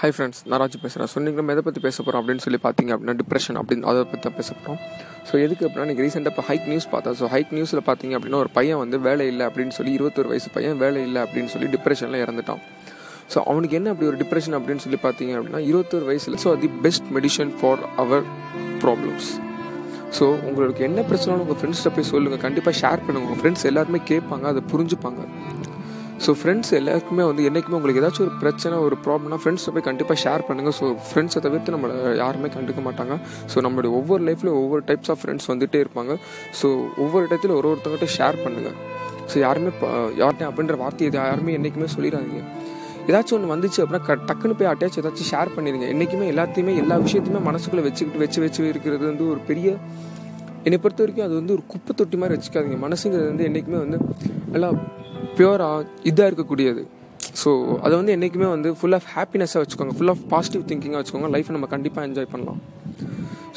Hi friends நான் ராஜு பேசுகிறேன் so இன்றைக்கி நம்ம எதை பற்றி பேச போகிறோம் அப்படின்னு சொல்லி பார்த்தீங்க அப்படின்னா டிப்ரெஷன் அப்படின்னு அதை பற்றி தான் பேச போகிறோம் ஸோ எதுக்கு அப்படின்னா நீங்கள் ரீசெண்டாக இப்போ ஹைக் நியூஸ் பார்த்தா ஸோ ஹைக் நியூஸில் பார்த்தீங்க அப்படின்னா ஒரு பையன் வந்து வேலை இல்லை அப்படின்னு சொல்லி இருபத்தொரு வயசு பையன் வேலை இல்லை அப்படின்னு சொல்லி டிப்ரெஷனில் இறந்துட்டான். ஸோ அவனுக்கு என்ன அப்படி ஒரு டிப்ரெஷன் அப்படின்னு சொல்லி பார்த்தீங்க அப்படின்னா இருபத்தொரு வயசில் so the best medicine for our problems so உங்களுக்கு என்ன பிரச்சனை உங்கள் ஃப்ரெண்ட்ஸ்கிட்ட போய் சொல்லுங்கள் கண்டிப்பாக ஷேர் பண்ணுங்கள் உங்கள் ஃப்ரெண்ட்ஸ் எல்லாருமே கேட்பாங்க அதை புரிஞ்சுப்பாங்க. ஸோ ஃப்ரெண்ட்ஸ் எல்லாருக்குமே வந்து என்றைக்குமே உங்களுக்கு ஏதாச்சும் ஒரு பிரச்சனை ஒரு ப்ராப்ளம்னா ஃப்ரெண்ட்ஸை போய் கண்டிப்பாக ஷேர் பண்ணுங்கள் ஸோ ஃப்ரெண்ட்ஸை தவிர்த்து நம்மளை யாருமே கண்டுக்க மாட்டாங்க. ஸோ நம்மளுடைய ஒவ்வொரு லைஃப்லையும் ஒவ்வொரு டைப்ஸ் ஆஃப் ஃப்ரெண்ட்ஸ் வந்துகிட்டே இருப்பாங்க. ஸோ ஒவ்வொரு இடத்துல ஒரு ஒருத்தவங்ககிட்ட ஷேர் பண்ணுங்கள் ஸோ யாருமே யார்கிட்ட அப்படின்ற வார்த்தை யாருமே என்றைக்குமே சொல்லிடாதீங்க. ஏதாச்சும் ஒன்று வந்துச்சு அப்படின்னா க டக்குன்னு போய் அட்டாச் ஏதாச்சும் ஷேர் பண்ணிடுங்க. என்றைக்குமே எல்லாத்தையுமே எல்லா விஷயத்தையுமே மனசுக்குள்ளே வச்சுக்கிட்டு வச்சு வச்சு இருக்கிறது வந்து ஒரு பெரிய என்னை பொறுத்த வரைக்கும் அது வந்து ஒரு குப்பை தொட்டி மாதிரி வச்சுக்காதீங்க. மனசுங்கிறது வந்து என்றைக்குமே வந்து நல்லா பியூராக இதாக இருக்கக்கூடியது. ஸோ அதை வந்து என்றைக்குமே வந்து ஃபுல் ஆஃப் ஹாப்பினஸ்ஸாக வச்சுக்கோங்க. ஃபுல் ஆஃப் பாசிட்டிவ் திங்கிங்காக வச்சுக்கோங்க. லைஃப்பை நம்ம கண்டிப்பாக என்ஜாய் பண்ணலாம்.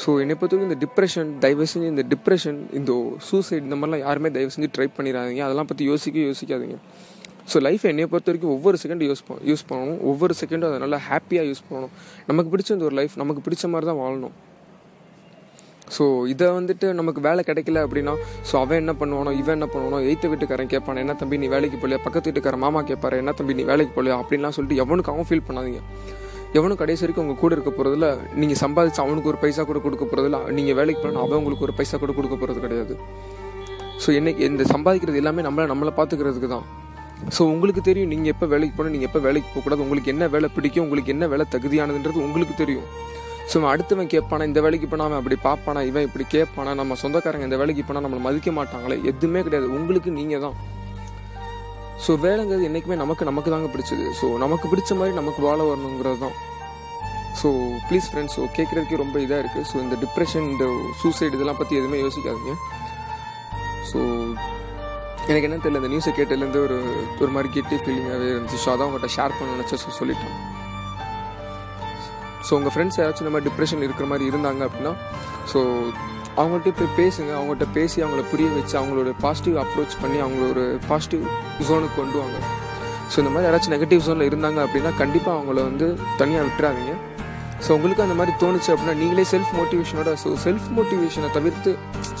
ஸோ என்னை பொறுத்தவரைக்கும் இந்த டிப்ரெஷன் தயவு செஞ்சு இந்த டிப்ரெஷன் இந்த சூசைட் இந்த மாதிரிலாம் யாருமே தயவு செஞ்சு ட்ரை பண்ணிடாதீங்க. அதெல்லாம் பற்றி யோசிக்க யோசிக்காதீங்க. ஸோ லைஃப் என்னை பொறுத்த வரைக்கும் ஒவ்வொரு செகண்டும் யூஸ் யூஸ் பண்ணணும். ஒவ்வொரு செகண்டும் அதை நல்லா ஹாப்பியாக யூஸ் பண்ணணும். நமக்கு பிடிச்ச இந்த ஒரு லைஃப் நமக்கு பிடிச்ச மாதிரி தான் வாழணும். ஸோ இதை வந்துட்டு நமக்கு வேலை கிடைக்கல அப்படின்னா ஸோ அவன் என்ன பண்ணுவானோ இவன் என்ன பண்ணுவானோ எய்த்து வீட்டுக்காரன் கேட்பான் என்ன தம்பி நீ வேலைக்கு போகலையா? பக்கத்து வீட்டுக்காரன் மாமா கேட்பாரு என்ன தம்பி நீ வேலைக்கு போகலையா? அப்படின்லாம் சொல்லிட்டு எவனுக்காகவும் ஃபீல் பண்ணாதீங்க. எவனும் கடைசி வரைக்கும் உங்கள் கூட இருக்க போகிறதுல நீங்கள் சம்பாதிச்சு அவனுக்கு ஒரு பைசா கூட கொடுக்க போகிறதில்ல நீங்கள் வேலைக்கு போனால் அவன் உங்களுக்கு ஒரு பைசா கூட கொடுக்க போகிறது கிடையாது. ஸோ என்னைக்கு இந்த சம்பாதிக்கிறது எல்லாமே நம்மளை நம்மளை பார்த்துக்கிறதுக்கு தான். ஸோ உங்களுக்கு தெரியும் நீங்கள் எப்போ வேலைக்கு போகணும் நீங்கள் எப்போ வேலைக்கு போகக்கூடாது உங்களுக்கு என்ன வேலை பிடிக்கும் உங்களுக்கு என்ன வேலை தகுதியானதுன்றது உங்களுக்கு தெரியும். ஸோ அடுத்தவன் கேட்பானா இந்த வேலைக்கு போனால் அவன் அப்படி பார்ப்பானா இவன் இப்படி கேட்பானா நம்ம சொந்தக்காரங்க இந்த வேலைக்கு போனால் நம்மளை மதிக்க மாட்டாங்களே எதுவுமே கிடையாது. உங்களுக்கு நீங்கள் தான். ஸோ வேலைங்கிறது என்றைக்குமே நமக்கு நமக்கு தாங்க பிடிச்சது. ஸோ நமக்கு பிடிச்ச மாதிரி நமக்கு வாழ வரணுங்கிறது தான். ஸோ ப்ளீஸ் ஃப்ரெண்ட்ஸ் ஸோ கேட்குறதுக்கே ரொம்ப இதாக இருக்குது ஸோ இந்த டிப்ரெஷன் இந்த சூசைடு இதெல்லாம் பற்றி எதுவுமே யோசிக்காதீங்க. ஸோ எனக்கு என்ன தெரியல இந்த நியூஸை கேட்டதுலேருந்து ஒரு ஒரு மாதிரி கெட்டி ஃபீலிங்காகவே இருந்துச்சு. ஸோ அதான் உங்கள்கிட்ட ஷேர் பண்ண நினச்சேன். ஸோ சொல்லிட்டேன். ஸோ உங்கள் ஃப்ரெண்ட்ஸ் யாராச்சும் இந்த மாதிரி டிப்ரெஷன் இருக்கிற மாதிரி இருந்தாங்க அப்படின்னா ஸோ அவங்கள்ட்ட போய் பேசுங்க. அவங்கள்ட்ட பேசி அவங்கள புரிய வச்சு அவங்களோட பாசிட்டிவ் அப்ரோச் பண்ணி அவங்கள ஒரு பாசிட்டிவ் ஜோனுக்கு கொண்டு வாங்க. ஸோ இந்த மாதிரி யாராச்சும் நெகட்டிவ் ஜோனில் இருந்தாங்க அப்படின்னா கண்டிப்பாக அவங்கள வந்து தனியாக விட்டுறாதீங்க. ஸோ உங்களுக்கு அந்த மாதிரி தோணுச்சு அப்படின்னா நீங்களே செல்ஃப் மோட்டிவேஷனோட ஸோ செல்ஃப் மோட்டிவேஷனை தவிர்த்து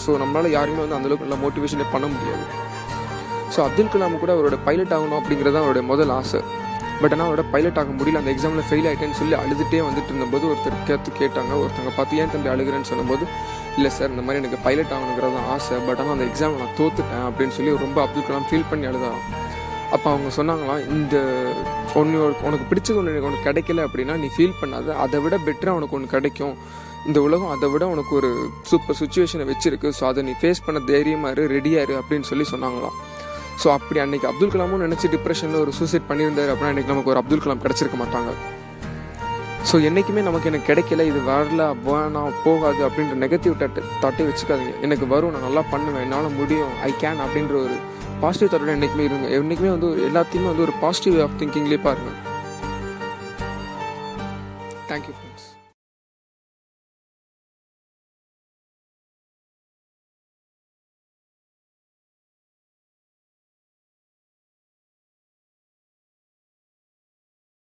ஸோ நம்மளால் யாருமே வந்து அந்தளவுக்கு நல்லா மோட்டிவேஷனே பண்ண முடியாது. ஸோ அப்துல் கலாம் கூட அவரோட பைலட் ஆகணும் அப்படிங்கிறது தான் அவருடைய முதல் ஆசை. பட் ஆனால் அவரோட பைலட் ஆக முடியல. அந்த எக்ஸாமில் ஃபெயில் ஆகிட்டேன்னு சொல்லி அழுதுகிட்டே வந்துட்டு இருந்தபோது ஒருத்தர் கேட்டு கேட்டாங்க. ஒருத்தங்க பார்த்து ஏன் தம்பி அழுகிறேன்னு சொல்லும்போது இல்லை சார் இந்த மாதிரி எனக்கு பைலட் ஆகணுங்கிறது தான் ஆசை. பட் ஆனால் அந்த எக்ஸாம் நான் தோத்துட்டேன் அப்படின்னு சொல்லி ரொம்ப அப்துல் கலாம் ஃபீல் பண்ணி அழுதாராம் அப்போ அவங்க சொன்னாங்களாம் இந்த ஒன்று உனக்கு பிடிச்சது ஒன்று உனக்கு கிடைக்கல அப்படின்னா நீ ஃபீல் பண்ணாத. அதை விட பெட்டராக உனக்கு ஒன்று கிடைக்கும். இந்த உலகம் அதை விட உனக்கு ஒரு சூப்பர் சுச்சுவேஷனை வச்சிருக்கு. ஸோ அதை நீ ஃபேஸ் பண்ண தைரியமாக இரு ரெடியாக இரு அப்படின்னு சொல்லி சொன்னாங்களாம். ஸோ அப்படி அன்னைக்கு அப்துல் கலாமும் நினச்சி டிப்ரெஷனில் ஒரு சூசைட் பண்ணியிருந்தார் அப்படின்னா அன்றைக்கி நமக்கு ஒரு அப்துல் கலாம் கிடச்சிருக்க மாட்டாங்க. ஸோ என்றைக்குமே நமக்கு எனக்கு கிடைக்கல இது வரல வேணாம் போகாது அப்படின்ற நெகட்டிவ் தட்டு தாட்டே வச்சுக்காதீங்க. எனக்கு வரும் நான் நல்லா பண்ணுவேன் என்னால் முடியும் ஐ கேன் அப்படின்ற ஒரு பாசிட்டிவ் தாட்டோட என்றைக்குமே இருங்க. என்றைக்குமே வந்து ஒரு எல்லாத்தையுமே வந்து ஒரு பாசிட்டிவ் வே ஆஃப் திங்கிங்லேயே பாருங்கள் தேங்க்யூ ஃப்ரெண்ட்ஸ்